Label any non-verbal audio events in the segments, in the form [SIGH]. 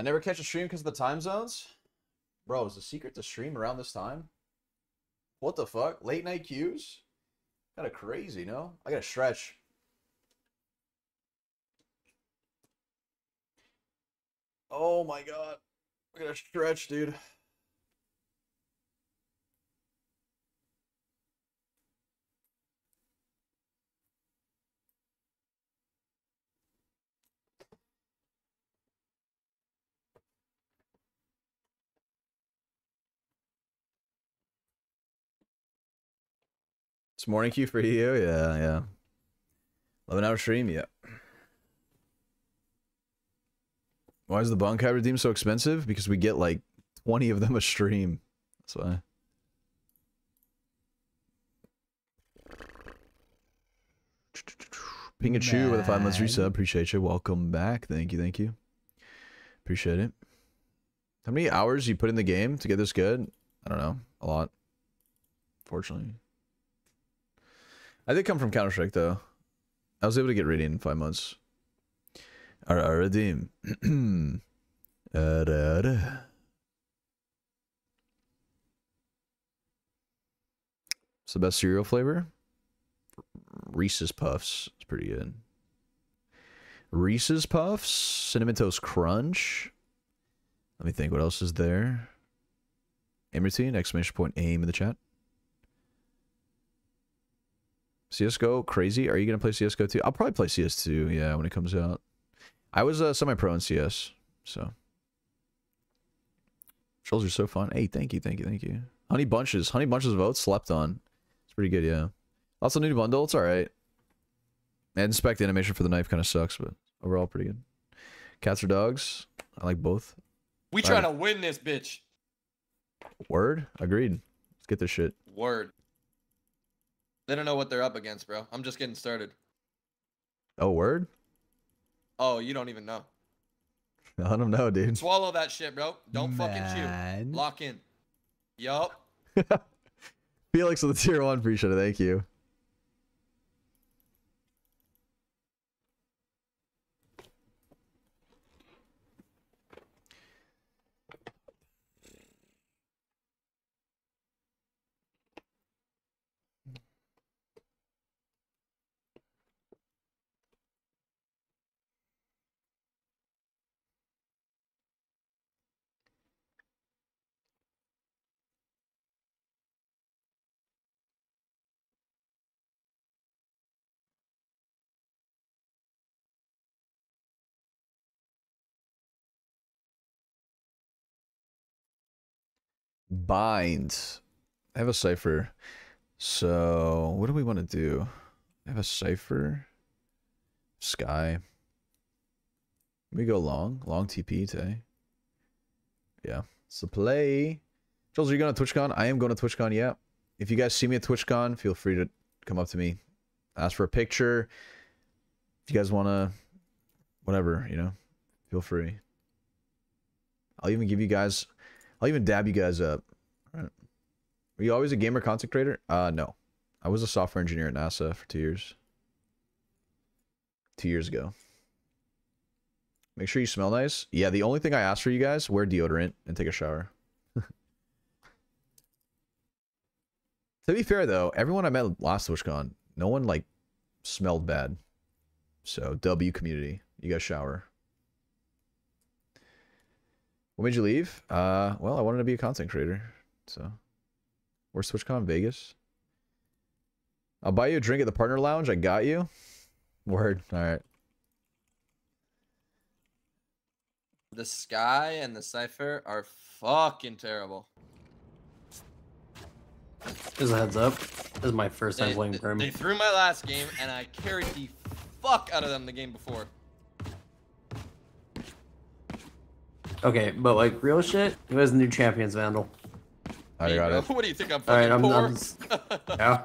I never catch a stream because of the time zones. Bro, is the secret to stream around this time? What the fuck? Late night queues? Kind of crazy, no? I gotta stretch. Oh my god. I gotta stretch, dude. It's morning queue for you? Yeah, yeah. 11 hour stream? Yeah. Why is the Bankai redeem so expensive? Because we get like 20 of them a stream. That's why. Pikachu with a five months resub. Appreciate you. Welcome back. Thank you. Thank you. Appreciate it. How many hours you put in the game to get this good? I don't know. A lot. Fortunately. I did come from Counter Strike though. I was able to get reading in five months. Redeem. [CLEARS THROAT] uh, da, da. What's the best cereal flavor? Reese's Puffs. It's pretty good. Reese's Puffs, Cinnamon Toast Crunch. Let me think. What else is there? Aim! Exclamation point aim in the chat. CSGO, crazy. Are you going to play CSGO too? I'll probably play CS2, yeah, when it comes out. I was uh, semi-pro in CS, so. Trolls are so fun. Hey, thank you, thank you, thank you. Honey Bunches. Honey Bunches of Oats slept on. It's pretty good, yeah. Lots of new bundle. It's alright. And inspect animation for the knife kind of sucks, but overall pretty good. Cats or dogs? I like both. We trying to win this bitch. Word? Agreed. Let's get this shit. Word. They don't know what they're up against, bro. I'm just getting started. Oh, word? Oh, you don't even know. [LAUGHS] I don't know, dude. Swallow that shit, bro. Don't fucking chew. Lock in. Yup. [LAUGHS] Felix with the tier one appreciate it. Thank you. Bind. I have a Cypher. So, what do we want to do? I have a Cypher. Skye. We go long. Long TP today. Yeah. So play. Jollz, are you going to TwitchCon? I am going to TwitchCon, yeah. If you guys see me at TwitchCon, feel free to come up to me. Ask for a picture. If you guys want to, whatever, you know, feel free. I'll even give you guys, I'll even dab you guys up. All right. Were you always a gamer content creator? Uh, no. I was a software engineer at NASA for two years. Two years ago. Make sure you smell nice. Yeah, the only thing I ask for you guys, wear deodorant and take a shower. [LAUGHS] to be fair though, everyone I met last TwitchCon, no one like smelled bad. So W community, you guys shower. What made you leave? Uh, well, I wanted to be a content creator. So, where's TwitchCon? Vegas. I'll buy you a drink at the partner lounge. I got you. Word. All right. The Skye and the Cypher are fucking terrible. Just a heads up. This is my first time They, playing they- Grim. they threw my last game and I carried the fuck out of them the game before. Okay, but like real shit, who has the new champions vandal? I got it. [LAUGHS] What do you think I'm All right, I'm, poor? I'm s- [LAUGHS] yeah.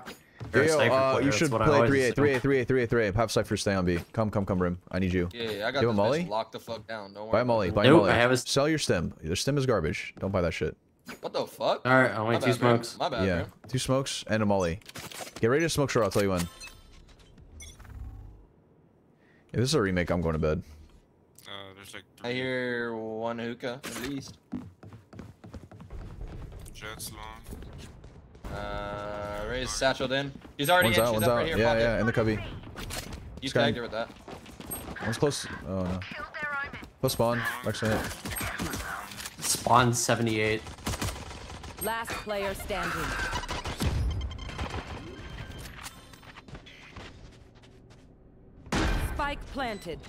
You're a Yo, uh, you should what I play always 3A, assume. 3A, 3A, 3A, 3A. Have Cypher stay on B. Come, come, come, Brim. I need you. yeah, yeah, I got Give him this bitch Molly? locked the fuck down. Don't worry. Buy about Molly. Buy Nope, Molly. I have a s- Sell your stim. Your stim is garbage. Don't buy that shit. What the fuck? All right, I only My two bad, bro. smokes. My bad, yeah. bro. Two smokes and a Molly. Get ready to smoke sure. I'll tell you when. If this is a remake, I'm going to bed. There's like I hear one hookah at least. Jets long. Uh, Raze satcheled in. She's already One's in. out, She's one's up out. right here. Yeah, pocket. yeah, in the cubby. You Skye. tagged her with that. One's close. Oh no. Close spawn. Actually, Spawn 78. Last player standing. Spike planted.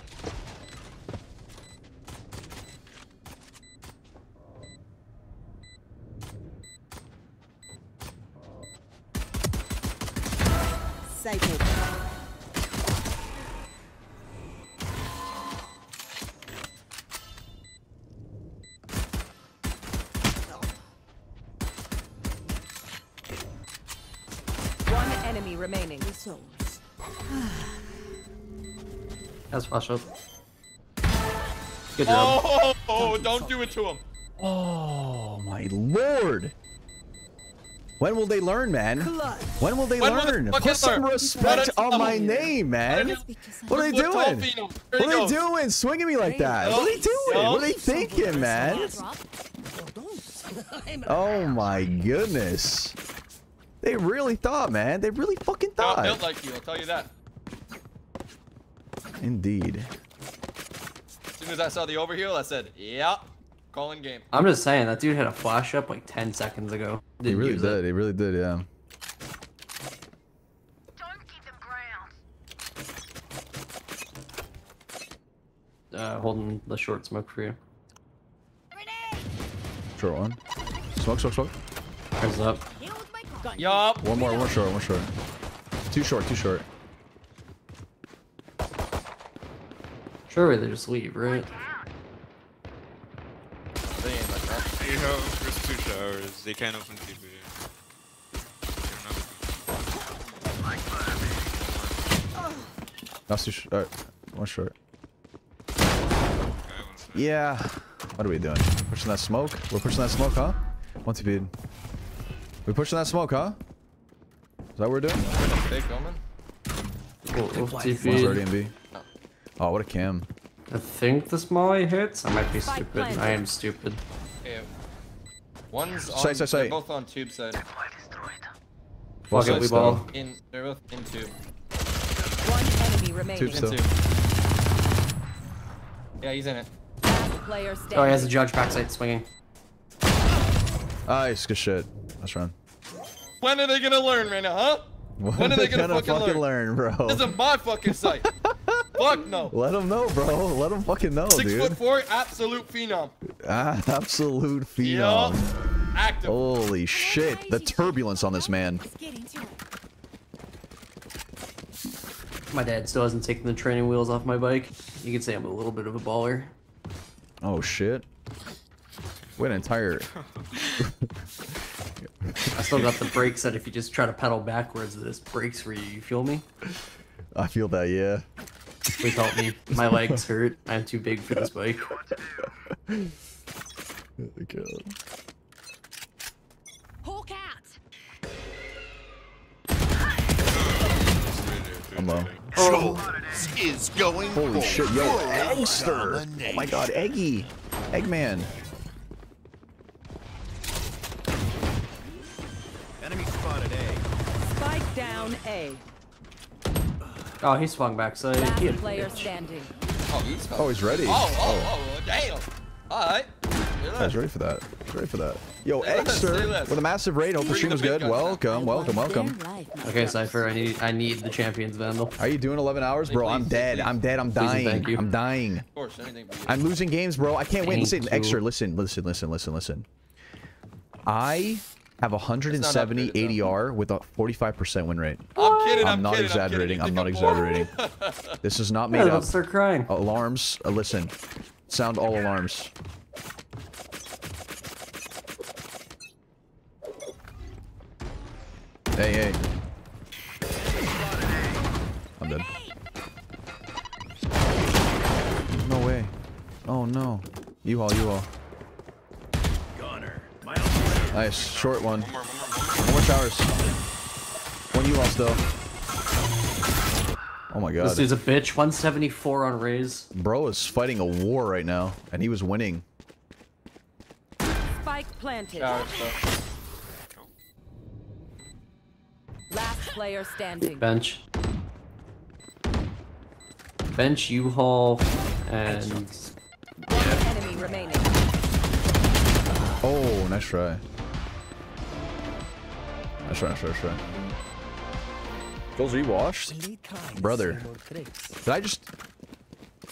Sighted. One enemy remaining. Souls. That's flash up. Good job. Oh, oh, don't do it to him. Oh my lord! When will they learn, man? Blood. When will they When will they learn? fucking Put some learn? respect on know. my name, man. What are they Look, look, doing? What are they doing? Swinging me like that? What are they doing? What are they thinking, man? Oh my goodness. They really thought, man. They really fucking Not thought. built like you, I'll tell you that. Indeed. As soon as I saw the overheal, I said, yeah, calling game. I'm just saying, that dude had a flash up like 10 seconds ago. He Didn't really use did. It. He really did, yeah. Don't give them ground. Uh, holding the short smoke for you. Short one. Smoke, smoke, smoke. Heads up. Yup. One more, one short, one short. Too short, too short. Surely they just leave, right? They ain't like that. You have first two showers. They can't open TP. That's too short. Uh, one short. Yeah. What are we doing? Pushing that smoke? We're pushing that smoke, huh? One TP. We pushing that smoke, huh? Is that what we're doing? Fake omen. Cool. One's already. Oh, what a cam. I think the smalley hits. I might be stupid. I am stupid. Okay. One's on, Site, site, they're both on tube side. Both Fuck it, we ball. In, they're both in tube. One enemy remaining. Tube In still. tube. Yeah, he's in it. Last player standing. Oh, he has a judge backside swinging. Nice, good shit. Let's run. When are they gonna learn right now, huh? When are they gonna fucking learn, bro? This is my fucking site. [LAUGHS] Fuck no. Let him know, bro. Let him fucking know, Six dude. foot four, absolute phenom. Ah, absolute Yeah. phenom. Active. Holy shit. The turbulence on this man. Let's get into it. My dad still hasn't taken the training wheels off my bike. You could say I'm a little bit of a baller. Oh shit. Wait an entire. [LAUGHS] I still got the brakes that if you just try to pedal backwards, this brakes for you. You feel me? I feel that, yeah. Please help me. My legs hurt. I'm too big for this bike. Okay. Hawk out. I'm low. Oh, is going Holy for shit, yo, world Eggster! Oh my god, Eggy! Eggman! Enemy spotted A. Spike down A. oh, he swung backside. Last He a player standing. Oh, he's Oh, he's ready. Oh, oh, oh, oh damn. Alright. I was ready for that. I was ready for that. Yo, Say less, say Eggster less. with a massive raid. Hope the Bring stream was good. Welcome, welcome, welcome. Okay, Cypher, I need I need the champions vandal. Are you doing 11 hours, bro? I'm dead. I'm dead. I'm dying. thank you. I'm dying. Of course, anything. I'm losing games, bro. I can't win. Listen, you. Extra, listen, listen, listen, listen, listen. I have 170 upgraded, though. ADR with a 45% win rate. I'm kidding, I'm I'm not kidding, exaggerating. I'm, I'm not You think exaggerating. [LAUGHS] This is not Yeah, made up. let's start crying. Alarms. Uh, listen. Sound all alarms. Hey, hey. I'm dead. No way. Oh no. U-Hall, U-Hall. Nice. Short one. One more, one more, one more. One more showers. One U-Hall still. Oh my god. This god. dude's a bitch. 174 on Raze. Bro is fighting a war right now, and he was winning. Spike planted. Shower. Last player standing. Bench. Bench, U-Hall, and One enemy remaining. Oh, nice try. Nice try, nice try, nice try. Goals rewashed? Brother. Did I just...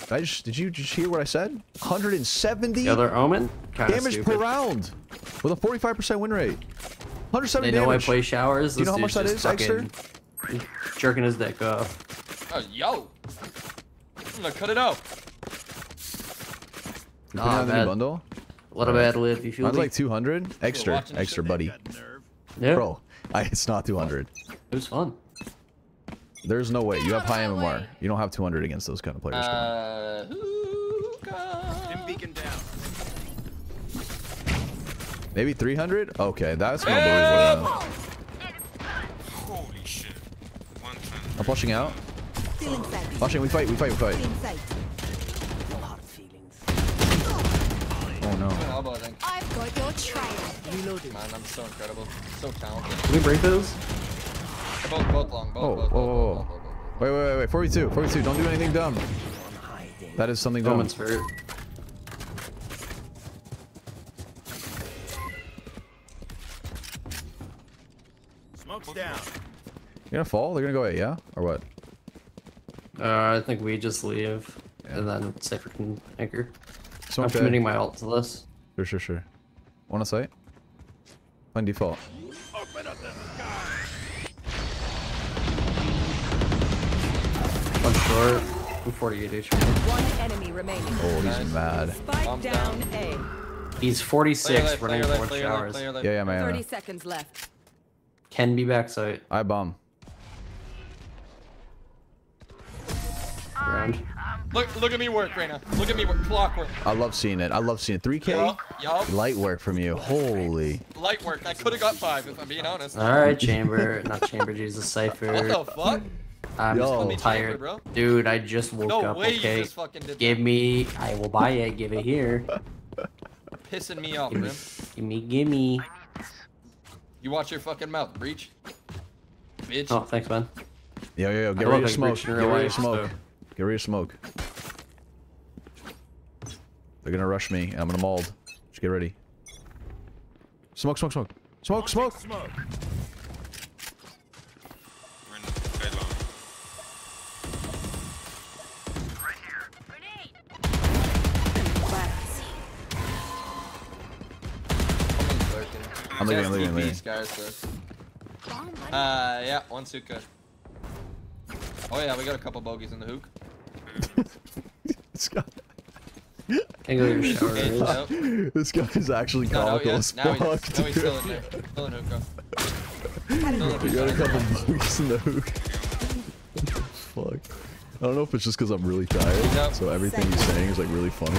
Did I just... Did you just hear what I said? 170 the other Omen. Kind of damage stupid. per round! With a 45% win rate. 170 They know I play showers. Do you know how much dude's that just is, fucking Jerking his dick off. Oh, yo. I'm gonna cut it out. You Nah, put it on bad. bundle? A little bit if you feel Mine's me. like 200. Extra. Extra, buddy. Got yeah, Bro, [LAUGHS] I, it's not 200. it was fun. There's no way. You have high MMR. You don't have 200 against those kind of players. Uh, beacon down. Maybe 300? Okay, that's more Yeah. believable. Holy shit. I'm pushing out. Still inside. Pushing, we fight, we fight, we fight. Inside. Oh no. Elbow, I think. I've got your trail. Man, I'm so incredible. So talented. Can we break those? Both, both long. Both, Oh, both, both, whoa, whoa, both, both, both, both. Wait, wait, wait, wait. 42, 42. Don't do anything dumb. That is something dumb. Omen's hurt. Smoke's down. You're gonna fall? They're gonna go A, yeah? Or what? Uh, I think we just leave, and then Cypher can anchor. I'm Smoke committing my ult to this. Sure, sure, sure. One on site? Playing default. One short. I'm 48 HP. One enemy remaining. Oh, he's Nice. mad. Spike down, down. A. He's Player 46, left, running player towards player left, showers. left. Yeah, yeah, man. 30 seconds left. Can be backside. I bomb. Round. Look, look at me work right now. Look at me work. Clockwork. I love seeing it. I love seeing it. 3K? Yup, yup. Light work from you. Holy. Light work. I could have got five if I'm being honest. Alright, Chamber. Not Chamber, Jesus. Cypher. What the fuck? I'm Yo. Call me tired. Chamber, bro. Dude, I just woke No up, way you okay? just fucking did Give that. me... I will buy it. Give it here. [LAUGHS] Pissing me off, Give me, gimme, gimme. You watch your fucking mouth, breach. Bitch. Oh, thanks, man. Yo, yo, yo. Get I ready to smoke. Get in real ready to smoke. Get ready to smoke. They're gonna rush me. I'm gonna mauled. Just get ready. Smoke, smoke, smoke. Smoke, smoke. Smoke. I'm leaving, I'm leaving, I'm leaving. Uh, yeah, one suka. Oh yeah, we got a couple bogeys in the hook. [LAUGHS] This guy, Can go to your shower. Okay, Rose. nope. this guy is actually No, no, comical yeah, as now he's, fuck. now he's still in there. Still in hookah. [LAUGHS] We got a couple bugs in the hook. Fuck. I don't know if it's just because I'm really tired, Yep. so everything he's saying is like really funny.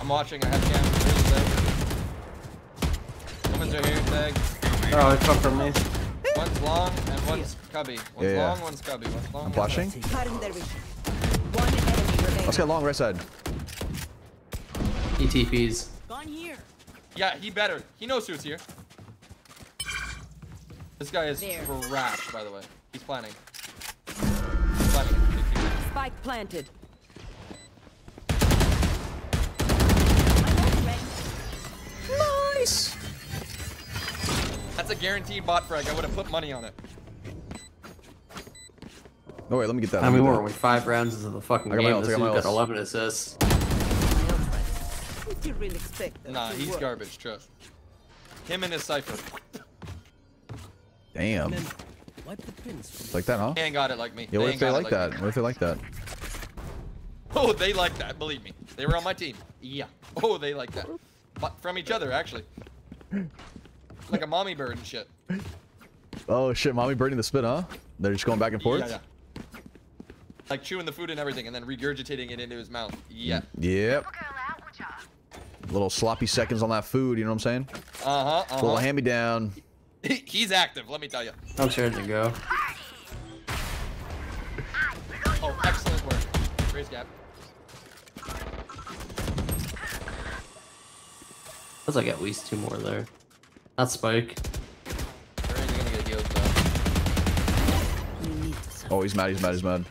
I'm watching. I have cam. There's a Women's right here. Tag. Oh, it's up from me. One's long and one's cubby. One's Yeah, yeah. long, one's cubby. One's long. I'm one's Let's get long right side. ETPs. Gone here. Yeah, he better. He knows who's here. This guy is There. trash, by the way. He's planning. He's planning. Spike planted. Nice. That's a guaranteed bot frag. I would have put money on it. Oh wait, let me get that. How let me many get more? that. We're five rounds into the fucking I got game. ults, This I got dude's my got ults. 11 assists. What you really expect? Nah, he's work? garbage, trust. Him and his Cypher. Damn. Like that, huh? They ain't got it like me. Yeah, what ain't if they got it like that? me. What if they like that? [LAUGHS] Oh, they like that. Believe me. They were on my team. Yeah. Oh, they like that. But from each other, actually. Like a mommy bird and shit. Oh shit, mommy burning the spit, huh? They're just going back and forth? Yeah, yeah. Like chewing the food and everything, and then regurgitating it into his mouth. Yeah. Yep. Girl out, would ya? Little sloppy seconds on that food, you know what I'm saying? Uh huh. Uh Little hand me down. [LAUGHS] He's active. Let me tell you. I'm sure to go. Oh excellent work. Raze gap. Looks like at least two more there. Not Spike. They're ain't gonna get healed though. You need to Oh, he's mad. He's mad. He's mad.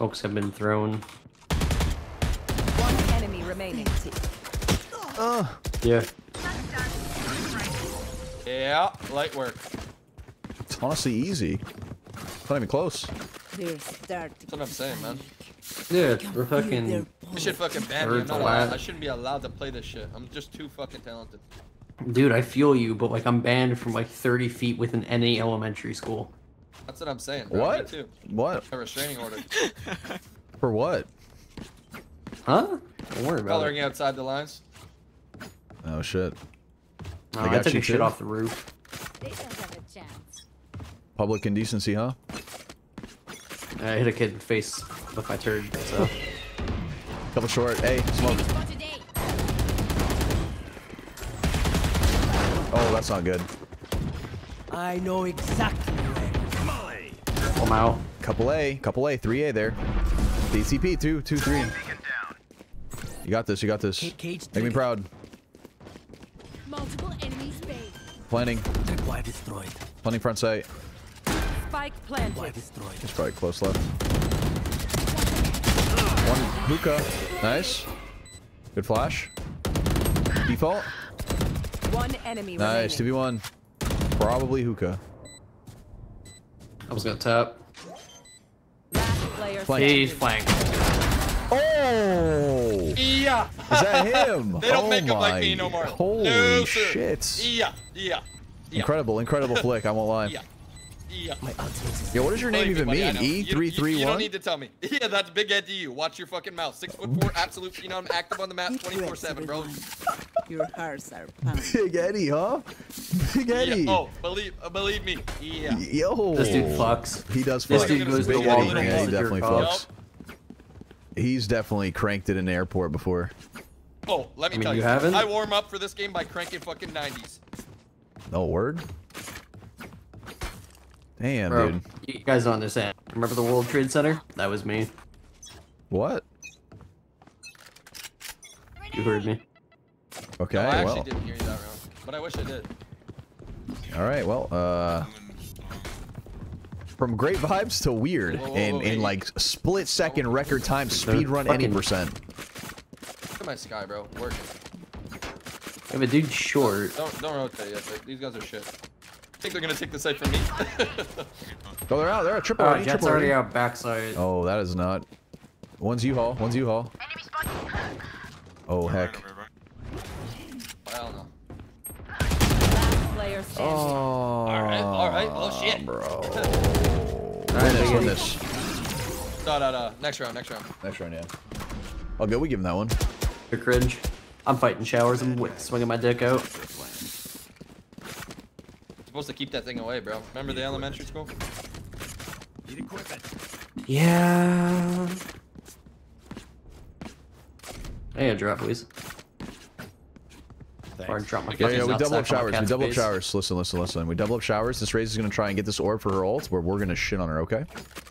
Smokes have been thrown. One enemy remaining. Oh. Yeah. Yeah, light work. It's honestly easy. Not even close. They're. That's what I'm saying, man. Yeah, we're fucking. This should fucking ban me. I'm Bird not I shouldn't be allowed to play this shit. I'm just too fucking talented. Dude, I feel you, but like I'm banned from like 30 feet within any elementary school. That's what I'm saying. Bro. What? What? A restraining order. [LAUGHS] For what? Huh? Don't worry about Coloring it. outside the lines. Oh shit. No, I I, got took you shit off the roof. They don't have a chance. Public indecency, huh? I hit a kid in the face with my turd, so. Couple short. Hey, smoke. Oh, that's not good. I know exactly where. Molly. I'm out. Couple A. Couple A. 3A there. DCP. Two, two, three. You got this. You got this. Make me proud. Multiple enemies base. Planning. Why destroyed? Planning front sight. Spike planted. destroyed? It's probably close left. One hookah. Nice. Good flash. Default. One enemy Nice. remaining. 2v1. Probably hookah. I was gonna tap. Last player Flank. He's standing. flanked. Oh! Yeah. Is that him? [LAUGHS] They don't oh make 'em my. like me no more. Holy No, shit. Yeah. Yeah. Yeah. Incredible, incredible [LAUGHS] flick. I won't lie. Yeah. Yeah. My Yo, what does your name Believe me, even buddy, mean? E three three one. you- You don't need to tell me. [LAUGHS] Yeah, that's Big Ed to you. Watch your fucking mouth. Six foot four, absolute phenom, active on the map, twenty four seven, bro. Everyone. Your hearts are [LAUGHS] pounding. Big Eddie, huh? Big Eddie. Yeah. Oh, believe, uh, believe me. Yeah. Yo. This dude fucks. He does This fuck. dude goes to Big the wall Eddie, yeah, he definitely off. fucks. He's definitely cranked it in the airport before. Oh, let me I mean, tell you you. haven't? I warm up for this game by cranking fucking 90s. No word. Damn, Bro, dude. you guys don't understand. Remember the World Trade Center? That was me. What? You heard me. Okay, no, I actually well. didn't hear you that round, but I wish I did. All right, well, uh, from great vibes to weird Whoa, whoa, in whoa, in whoa. like split second record time speed run any fucking- percent. Look at my Skye, bro. Working. I have a dude short. Don't don't rotate yet. but These guys are shit. I think they're gonna take the site from me. [LAUGHS] [LAUGHS] Oh, they're out. They're a triple. Oh, already, Jet's triple already already. out backside. Oh, that is not. One's U-Hall. One's U-Hall. Oh heck. Right, right, right. I don't know. Last player standing. Oh. All right, all right. Well, shit. Bro. [LAUGHS] Alright, Win this, Big win this. Da da da. Next round. Next round. Next round, yeah. Oh, good. We give him that one. You're cringe. I'm fighting showers. I'm wi- swinging my dick out. supposed to keep that thing away, bro. Remember the elementary school? Need equipment. Yeah. Hey, a drop, please. Or drop my Yeah, fucking yeah, we double up showers. We double up showers. Listen, listen, listen. We double up showers. This Raze is gonna try and get this orb for her ult, where we're gonna shit on her. Okay.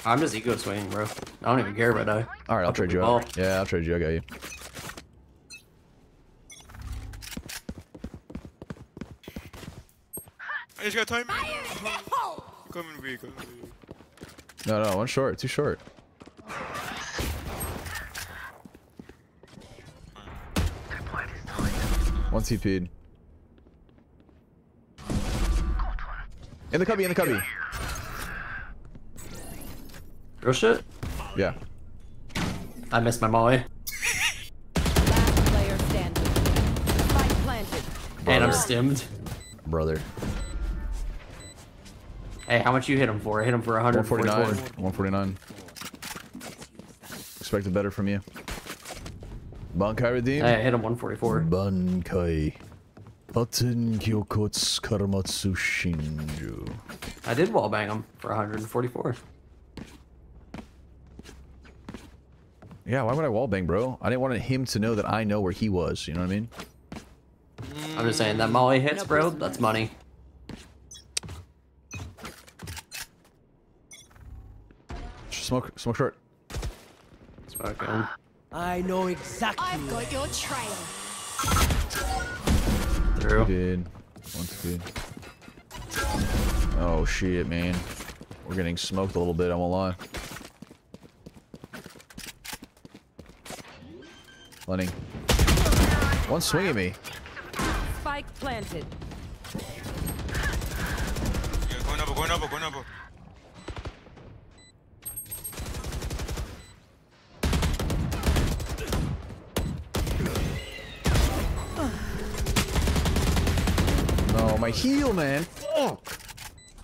I'm just ego swinging, bro. I don't even care about that. All right, I'll I'll trade you the out. Yeah, I'll trade you. I got you. I just got time. Coming B, coming B. No, no, one short. Too short. One TP'd. In the cubby, in the cubby. Real shit? Yeah. I missed my molly. Last player standing. Spike planted. And I'm stimmed. Brother. Hey, how much you hit him for? I hit him for 149. 149. Expected better from you. Bankai redeem. I hit him 144. Bankai. Katen Kyokotsu Karamatsu Shinju. I did wallbang him for 144. Yeah, why would I wallbang, bro? I didn't want him to know that I know where he was. You know what I mean? I'm just saying that molly hits, bro. That's money. Smoke, smoke short. Smoke. I know exactly. I've got your trail. Through. Did one speed. Oh shit, man. We're getting smoked a little bit. I won't lie. Lenny. One swing at me. Spike planted. Yeah, going up, going up, going up. My heel, man. Fuck.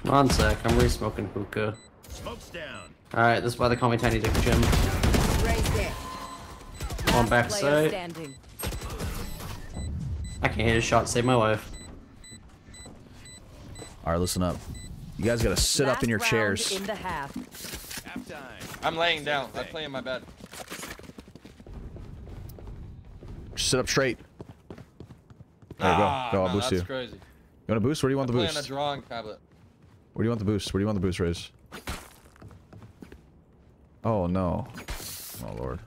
One sec, I'm re-smoking hookah. Smoke's down. Alright, this is why they call me Tiny Dick Jim. Raise it. One back side. standing. I can't hit a shot, save my life. All right, listen up. You guys gotta sit up in your chairs. In the half. Halftime. I'm laying down. I play in my bed. Sit up straight. There you go. Ah, Go, I'll no, boost you. crazy. You want a boost? Where do you want I'm the playing a boost? drawing tablet. Where do you want the boost? Where do you want the boost, Riz? Oh no. Oh lord.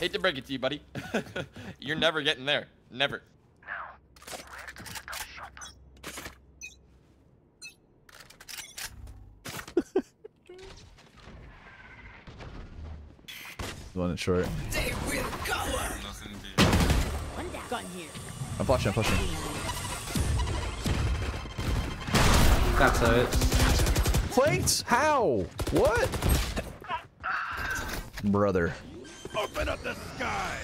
Hate to break it to you, buddy. [LAUGHS] You're never getting there. Never. [LAUGHS] One in short. Nothing B. Gun here. I'm flashing, I'm flashing. Back side. Plates? How? What? Brother. Open up the sky.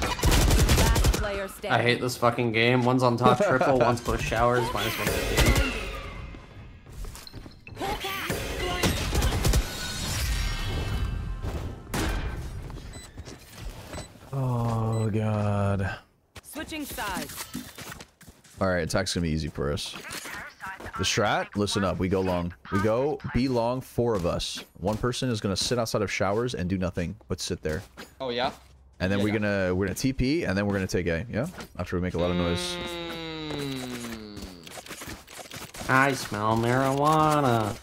Last player standing. I hate this fucking game. One's on top [LAUGHS] triple, one's close showers, minus 150. Oh god. Switching sides. Alright, attack's gonna be easy for us. The strat, listen up, we go long. We go be long, four of us. One person is gonna sit outside of showers and do nothing but sit there. Oh yeah. And then Yeah, we're yeah. gonna we're gonna TP and then we're gonna take A, yeah? After we make a lot of noise. Mm. I smell marijuana.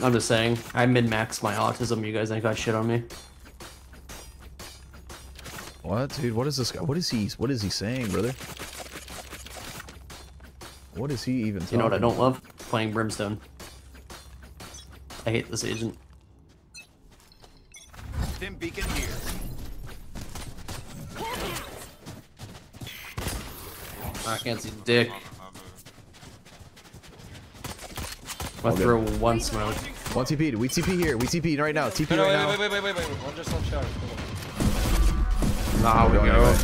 I'm just saying, I min-max my autism. You guys ain't got shit on me. What, dude? What is this guy? What is he? What is he saying, brother? What is he even? You know what I don't love? Playing Brimstone. I hate this agent. Dim beacon here. I can't see dick. Have I All throw one smoke. One TP. We TP here. We TP right now. TP No, no, right wait, now. wait, wait, wait, wait, wait, wait. One just on showers. Nah, we go. anyway.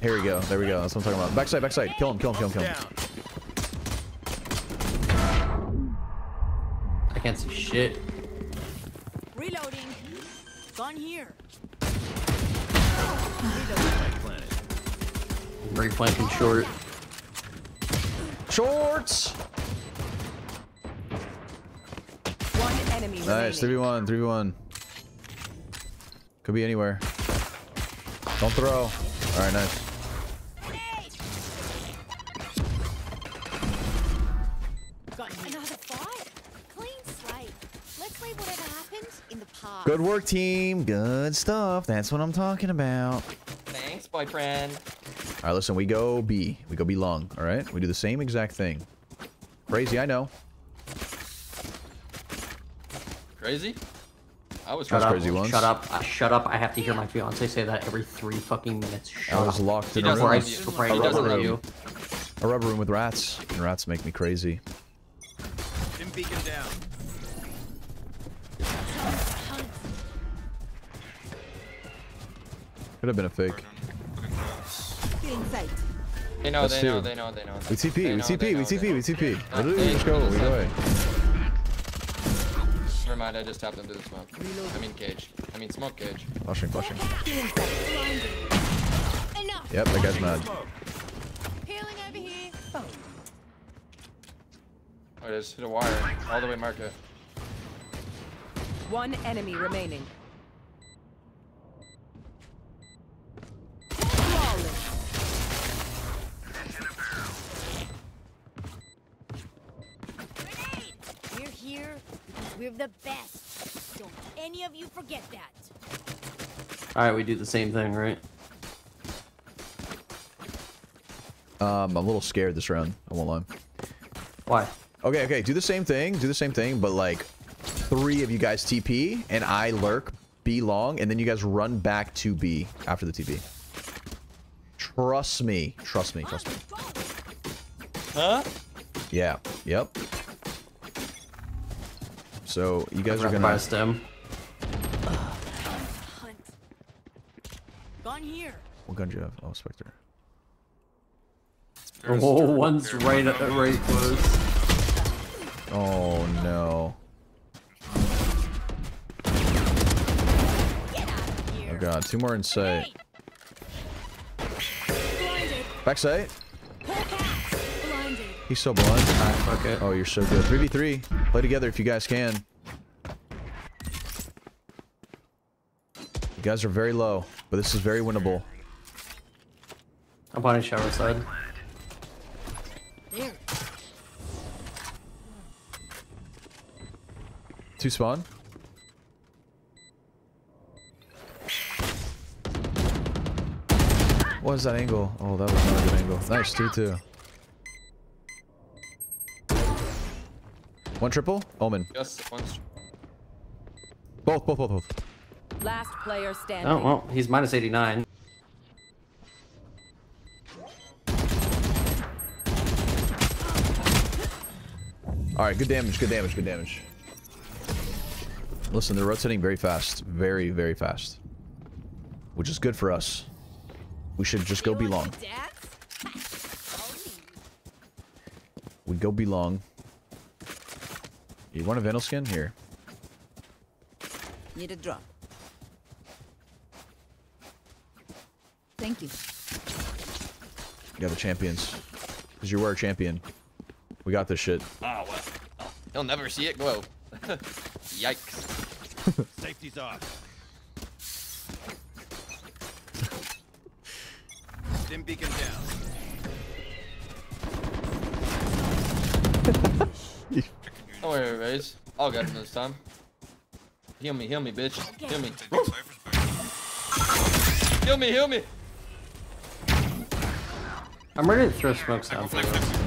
Here we go. There we go. That's what I'm talking about. Backside, backside. Kill him, kill him, kill him, kill him. I can't see shit. Reloading. Gun here. Planet. Replanting short. Shorts! One enemy Nice. remaining. 3v1, 3v1. Could be anywhere. Don't throw. Alright, nice. Gun here. Another fight? Clean slate. Let's leave whatever happened in the past. Good work, team. Good stuff. That's what I'm talking about. Thanks, boyfriend. Alright, listen. We go B. We go B long. Alright? We do the same exact thing. Crazy, I know. Crazy? I was Shut up. crazy once. Shut up. Uh, shut up. I have to hear my fiance say that every three fucking minutes. Shut I was up. locked He in a doesn't Before I, room. before I He yell doesn't at love you. A rubber room with rats. And rats make me crazy. Dim beacon down. Could have been a fake. Feeling sight. They know, Let's they do. know, they know, they know. We They TP, we know, TP, we know, TP, we know. TP. Let's go, we go away. Never mind, I just tapped into the smoke. I mean cage. I mean smoke cage. Flushing, flushing. Enough. Yep, that guy's mad. Healing over here. Oh, I just hit a wire. All the way market. One enemy remaining. Flawless. We're the best. Don't any of you forget that. All right, we do the same thing, right? Um, I'm a little scared this round. I won't lie. Why? Okay, okay. Do the same thing. Do the same thing, but like three of you guys TP and I lurk B long, and then you guys run back to B after the TP. Trust me. Trust me. Trust me. Huh? Yeah. Yep. So you guys are gonna. buy a stim. Hunt. Gone here. What gun do you have? Oh, Spectre. There's Oh, one's there, right, at, uh, down. right close. Oh no. Get out Oh god. Two more in sight. Back sight. Pull back. Blinded. He's so blind. Alright, fuck it. Oh, you're so good. 3v3. Play together if you guys can. You guys are very low, but this is very winnable. I'm on a shower side. There. Two spawn. What is that angle? Oh, that was not a good angle. Nice, 2-2. One triple? Omen. Just once. Both, both, both, both. Last player oh, standing. Oh, well, he's minus 89. Alright, good damage, good damage, good damage. Listen, they're rotating very fast. Very, very fast. Which is good for us. We should just go be long. We go be long. You want a Vandal skin? Here. Need a drop. Thank you. You got the champions. Because you were a champion. We got this shit. Oh, well. Oh, he'll never see it glow. [LAUGHS] Yikes. [LAUGHS] Safety's off. Dim beacon down. Don't worry, Raze. I'll get him this time. Heal me, heal me, bitch. Heal me. Taking Cypher's back. Heal me, heal me. I'm ready to throw smokes I go down. flank for this. fence.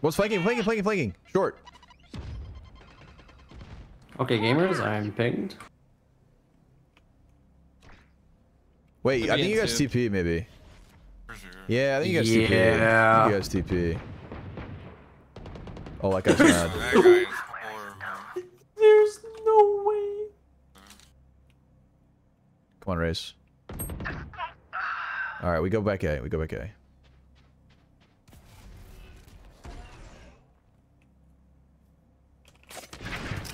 What's flanking? Flanking, flanking, flanking. Short. Okay, gamers, I'm pinged. Wait, Could I think you guys two. TP maybe. Yeah, I think you guys TP. I Yeah. think you guys TP. Oh, that guy's [LAUGHS] mad. That guy. There's no way. Come on, race. Alright, we go back A. We go back A.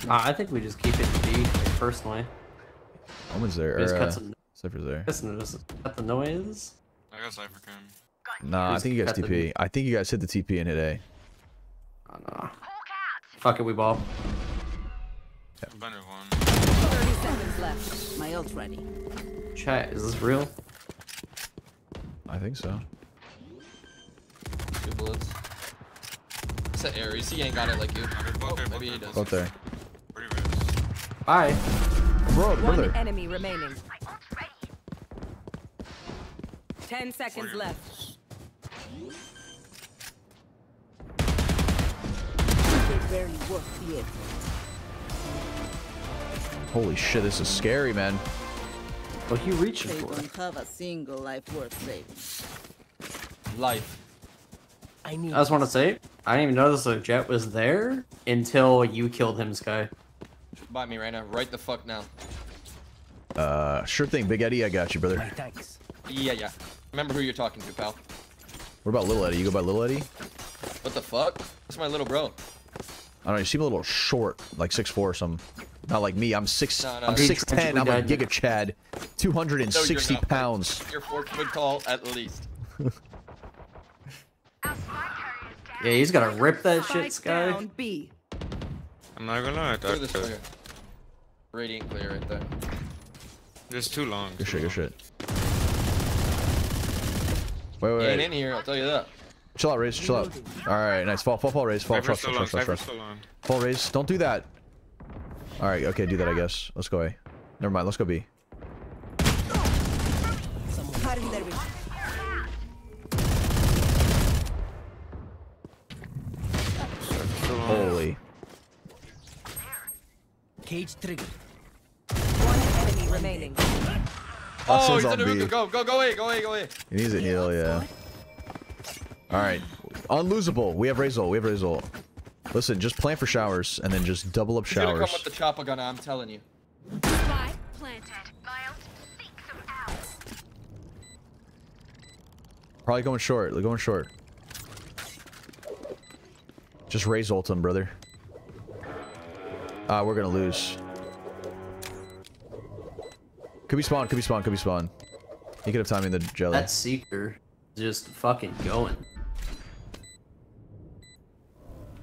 Nah, I think we just keep it G, personally. Omen's there. Just Or, cut uh, some- Cypher's there. Listen to this. Cut the noise. I got Cypher cam. Nah, I think you guys cut the- TP. I think you guys hit the TP and hit A. Oh, no. Fuck it, we ball. Bender one. 30 seconds left. My ult ready. Chat, is this real? I think so. Two bullets. It's an Ares. He ain't got it like you. Okay, Oh, okay, maybe he okay. does. Both there. Pretty red. Bye. Bro, One brother. enemy remaining. 10 seconds Forty. left. They barely work the effort. Holy shit, this is scary, man. What are you reaching They for? don't have a single life worth saving. Life. I just want to say, I didn't even notice the jet was there until you killed him, Skye. Buy me right now. Right the fuck now. Uh, sure thing, Big Eddie. I got you, brother. Thanks. Yeah, yeah. Remember who you're talking to, pal. What about Little Eddie? You go by Little Eddie? What the fuck? That's my little bro. I don't know. You seem a little short, like 6'4 or something. Not like me. I'm six. No, no. I'm 6'10. I'm a tragically. Giga Chad. 260 not, bud. pounds. You're four foot tall at least. [LAUGHS] Yeah, he's gotta rip that shit, Skye. down B. I'm not gonna lie, Radiant clear right there. it's too long. Good too shit. Good long. shit. Wait, He wait, ain't wait. in here, I'll tell you that. Chill out, Raze. Chill out. All right, nice. Fall, fall, fall, Raze. Fall, trust, trust, trust, trust, Cypher's trust. still on. Fall, Raze. Don't do that. All right, okay, do that. I guess. Let's go A. Never mind. Let's go B. Cutting their vision. Holy. Cage trigger. One enemy remaining. Oh, he's on in a B. hookah. Go, go, go away, go away, go away. He needs a heal, yeah. All right. Unlosable. We have Razor. We have Razor. Listen, just plan for showers and then just double up He's gonna come showers. with the chopper gun, I'm telling you. Spike planted. Miles, think some out. Probably going short. They're going short. Just Raze ult him, brother. Ah, we're gonna lose. Could be spawn, could be spawn, could be spawn. He could have timing the jelly. That seeker is just fucking going.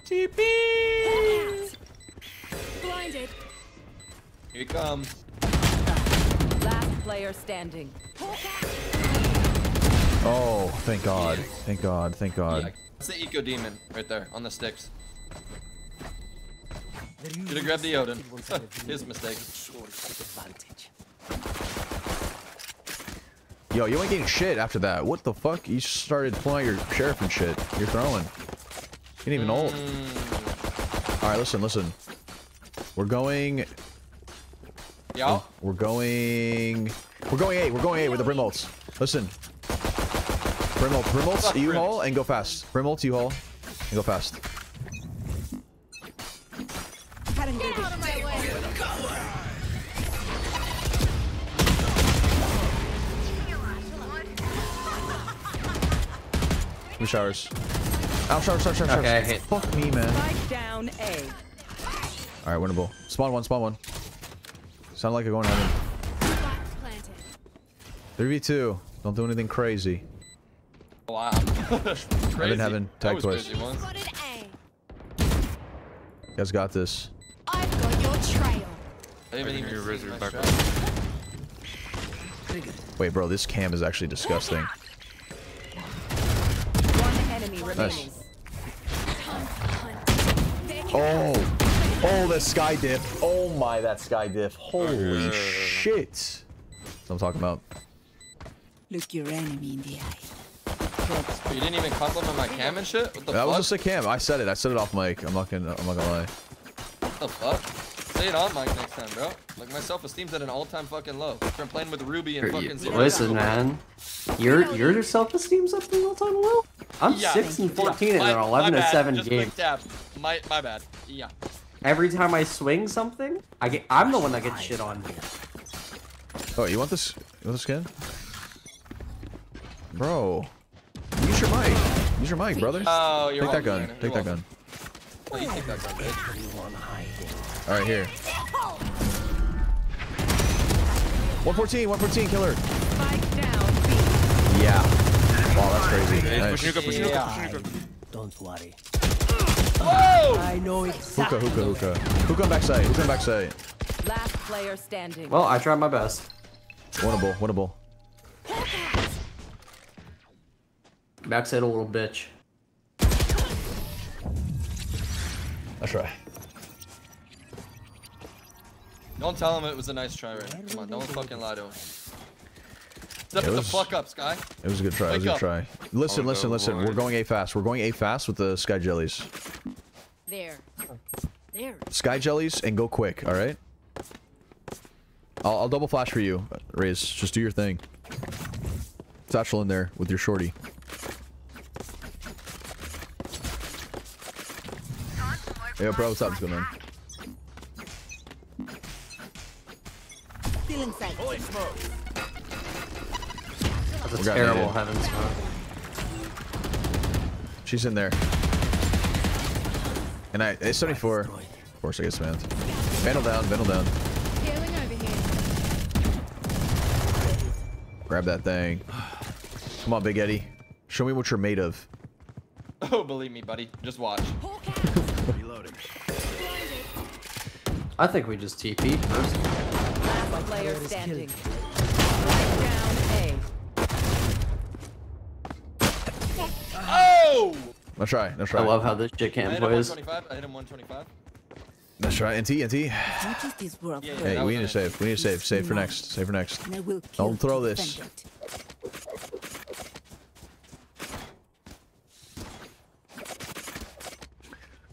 TP! Blinded. Here he comes. Last player standing. Oh, thank God. Thank God, thank God. Yeah, That's the eco demon right there on the sticks. They're Should have grabbed the Odin. something one side of the His mistake. advantage. Yo, you ain't getting shit after that. What the fuck? You started pulling out your sheriff and shit. You're throwing. You didn't even ult. Alright, listen, listen. We're going... Yeah. We're going... We're going 8. We're going 8 with the brim ults. Listen. Brim ult. Brim ults, Fuck you brims. haul, and go fast. Brim ults, you haul, and go fast. Two showers. Out, showers, showers, showers, showers. Okay, I hit. Fuck me, man. Spike down A. Alright, winnable. Spawn one, spawn one. Sound like a going heaven. Spike planted. 3v2. Don't do anything crazy. Wow. [LAUGHS] Crazy. heaven, That tag was twice. crazy once. Spotted A. You guys got this. I've got your trail. I haven't even hear seen Razor back strat. Wait, bro, this cam is actually disgusting. One enemy. Oh! Oh, that Skye diff. Oh my, that Skye diff. Holy Okay. shit. That's what I'm talking about. Look your enemy in the eye. You didn't even compliment my cam and shit? What the That fuck? was just a cam. I said it. I said it off mic. I'm not gonna. I'm not gonna lie. What the fuck? Say it on mic next time, bro. Like my self-esteem's at an all-time fucking low. From playing with Ruby and fucking. Listen, man. Your your self-esteem's up to an all-time low. I'm Yeah. six and fourteen My- in an eleven to seven Just game. quick tab. My my bad. Yeah. Every time I swing something, I get I'm the one that gets shit on. Oh, you want this? You want this skin? Bro, use your mic. Use your mic, brother. Oh, you're Take that gun. Take You're that gun. welcome. Take that gun. All right, here. 114, 114, killer. Spike down B. Yeah. Wow, that's crazy. Hey, Nice. pushing hookah, pushing hookah, Yeah. pushing hookah. Don't worry. Whoa! I know Hookah, exactly. hookah, hookah. Hookah on backside. Hookah on backside. Last player standing. Well, I tried my best. Winnable, winnable. Backside a little bitch. That's right. Don't tell him it was a nice try, right? Come on, don't fucking lie to him. Step It it the was- fuck up, Skye. It was a good try. It was a good up. try. Listen, Oh, listen, no, listen. We're going A fast. We're going A fast with the Skye jellies. There. There. Skye jellies and go quick. All right. I'll, I'll double flash for you, Raze. Just do your thing. Satchel in there with your shorty. Hey, bro, what's up? What's going on? Still inside. That's a We got terrible naded. heaven smoke. She's in there. And I, it's 74. Of course I get spammed. Vandal down, Vandal down. Healing over here. Grab that thing. Come on, Big Eddie. Show me what you're made of. [LAUGHS] Oh, believe me, buddy. Just watch. Reloading. I think we just TP first. Last player standing. No try, no try. I love how this shit I can't hit him 125. I hit him 125. That's right. NT, NT. What is? Yeah. Hey, we need to save. We need to save. Save for next. Save for next. And I will kill Don't throw this. defend.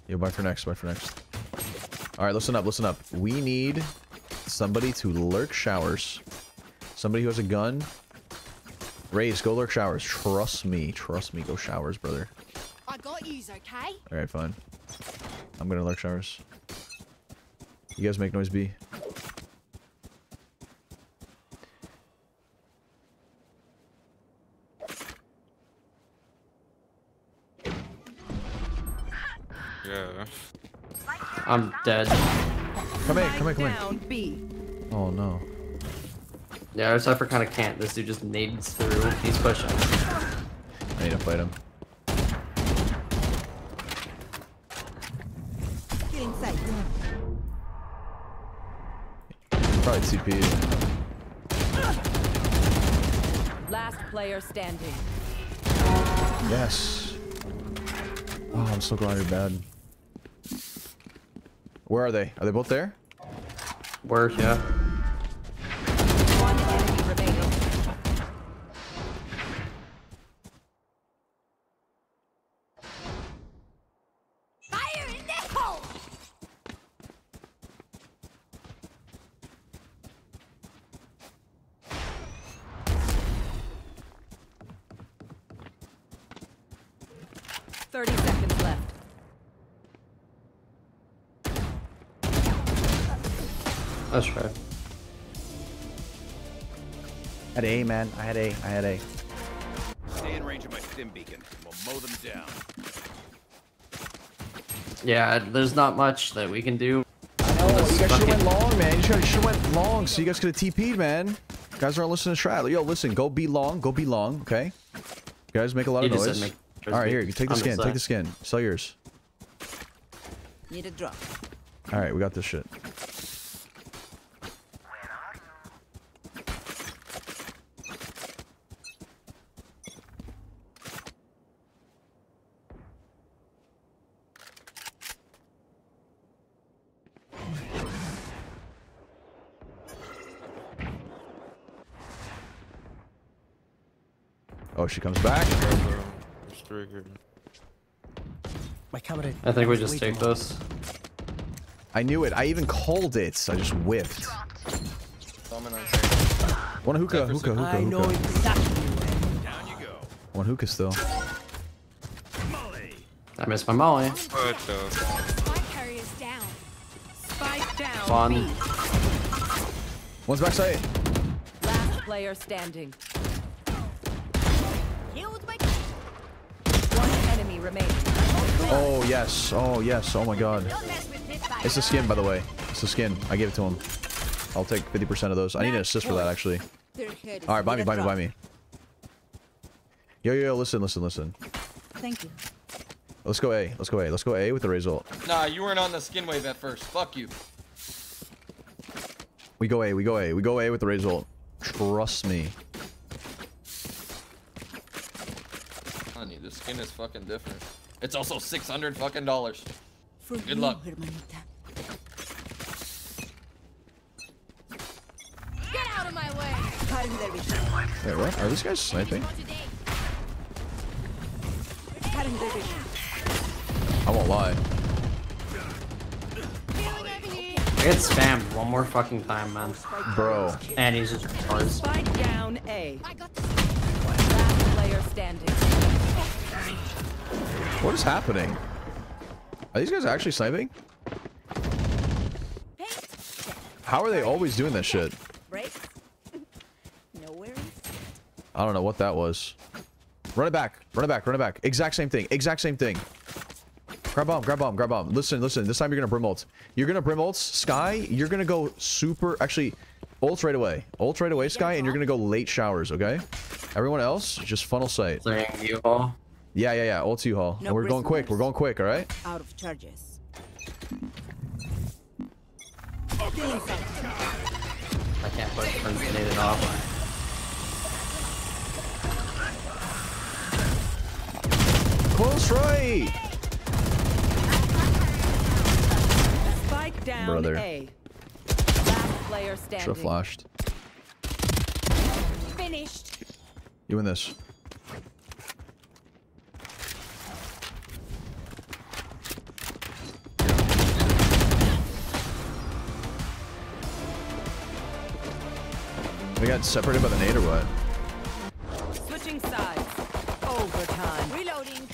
Yeah, buy for next. Buy for next. All right, listen up. Listen up. We need somebody to lurk showers. Somebody who has a gun. Raze, go lurk showers. Trust me. Trust me. Go showers, brother. I got yous, okay? All right, fine. I'm gonna lurk showers. You guys make noise, B. Yeah. I'm dead. Come in. Come in. Come in. B. Oh no. Yeah, our Cypher kind of can't. This dude just nades through. He's pushing. I need to fight him. Probably TP. Last player standing. Yes. Oh, I'm so glad you're bad. Where are they? Are they both there? Where? yeah. 30 seconds left. That's right. I had A, man. I had A. I had A. Stay in range of my stim beacon. We'll mow them down. Yeah, there's not much that we can do. I know. You guys should went long, man. You guys should went long, so you guys could have TP'd, man. You guys aren't listening to Shroud. Yo, listen. Go be long. Go be long, okay? You guys make a lot of noise said make- All right, here, you take the I'm skin, take the skin. Sell yours. Need a drop. All right, we got this shit. Oh, she comes back. There's three here. My camera. I think we just take this. I knew it. I even called it. I just whiffed. One hookah, hookah, hookah, I know hookah. exactly. Down you go. One hookah still. Molly. I missed my molly. What the? Spike carriers down. Spike down. Fun. B. One's backside. Last player standing. Oh, yes. Oh, yes. Oh, my God. Don't mess with this fire. It's a skin, by the way. It's a skin. I gave it to him. I'll take 50% of those. I need an assist for that, actually. Their head is All right, buy me, buy me, buy me. Yo, yo, yo, listen, listen, listen. Thank you. Let's go A. Let's go A. Let's go A with the result. Nah, you weren't on the skin wave at first. Fuck you. We go A. We go A. We go A with the result. Trust me. Honey, this skin is fucking different. It's also 600 fucking dollars. Good luck. Get out of my way. Cutting their vision. Wait, what? Are these guys sniping? Not today. Cutting their vision. I won't lie. Healing over get spammed one more fucking time, man. Bro. And he's just bars. Spike down A. I got this. Last player standing. What is happening? Are these guys actually sniping? How are they always doing that shit? I don't know what that was. Run it back. Run it back. Run it back. Exact same thing. Exact same thing. Grab bomb. Grab bomb. Grab bomb. Listen, listen. This time you're gonna brim ult. You're gonna brim ult. Skye, you're gonna go super. Actually, ult right away. Ult right away, Skye, and you're gonna go late showers, okay? Everyone else, just funnel sight. You all. Yeah, yeah, yeah. Old you haul. No and we're going quick. We're going quick, alright? Out of charges. I can't put it off. Close right! Spike down Brother. A. Last player Should have flashed. Finished. You win this. We got separated by the nade or what? Switching sides. Overtime. Reloading.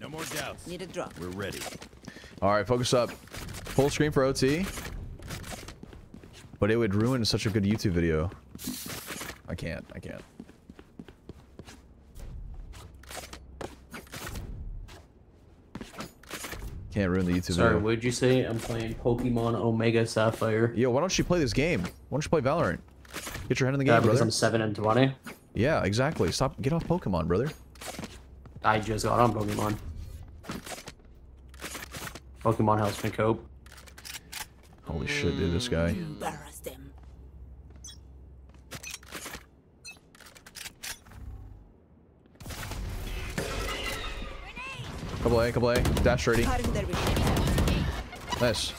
No more doubts. Need a drop. We're ready. All right, focus up. Full screen for OT. But it would ruin such a good YouTube video. I can't. I can't. Can't ruin the YouTube Sorry, video. what did you say? I'm playing Pokemon Omega Sapphire. Yo, why don't you play this game? Why don't you play Valorant? Get your head in the game, Yeah, because brother. I'm 7 and 20. Yeah, exactly. Stop. Get off Pokemon, brother. I just got on Pokemon. Pokemon helps me cope. Holy shit, dude, this guy. Couple A, couple A. Dash ready. Cutting. Nice.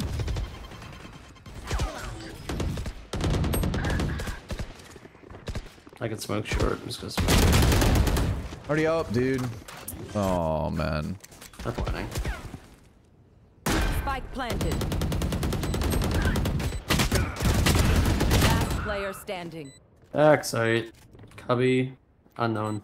I can smoke short. I'm just gonna smoke. Already up, dude. Oh, man. They're planning. Spike planted. Last player standing. Backside. Cubby. Unknown.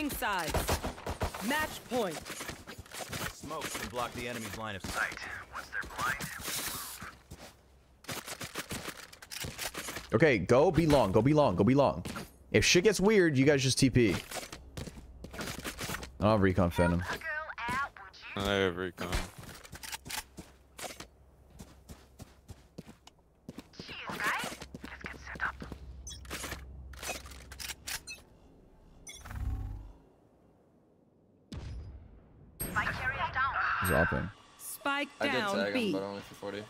Switching sides. Match point. Smoke can block the enemy's line of sight. Okay, go be long. Go be long. Go be long. If shit gets weird, you guys just TP. I don't have recon phantom. I have recon. Zopping. Spike I did down tag him, B. but only for 40.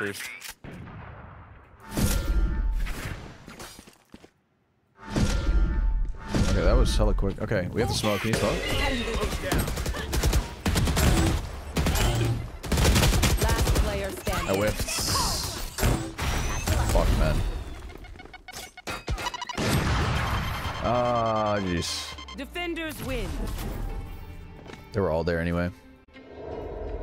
First. Okay, that was hella quick. Okay, we have to smoke. Can you smoke? I whiffed. Fuck, man. Ah, jeez. Defenders win. They were all there anyway.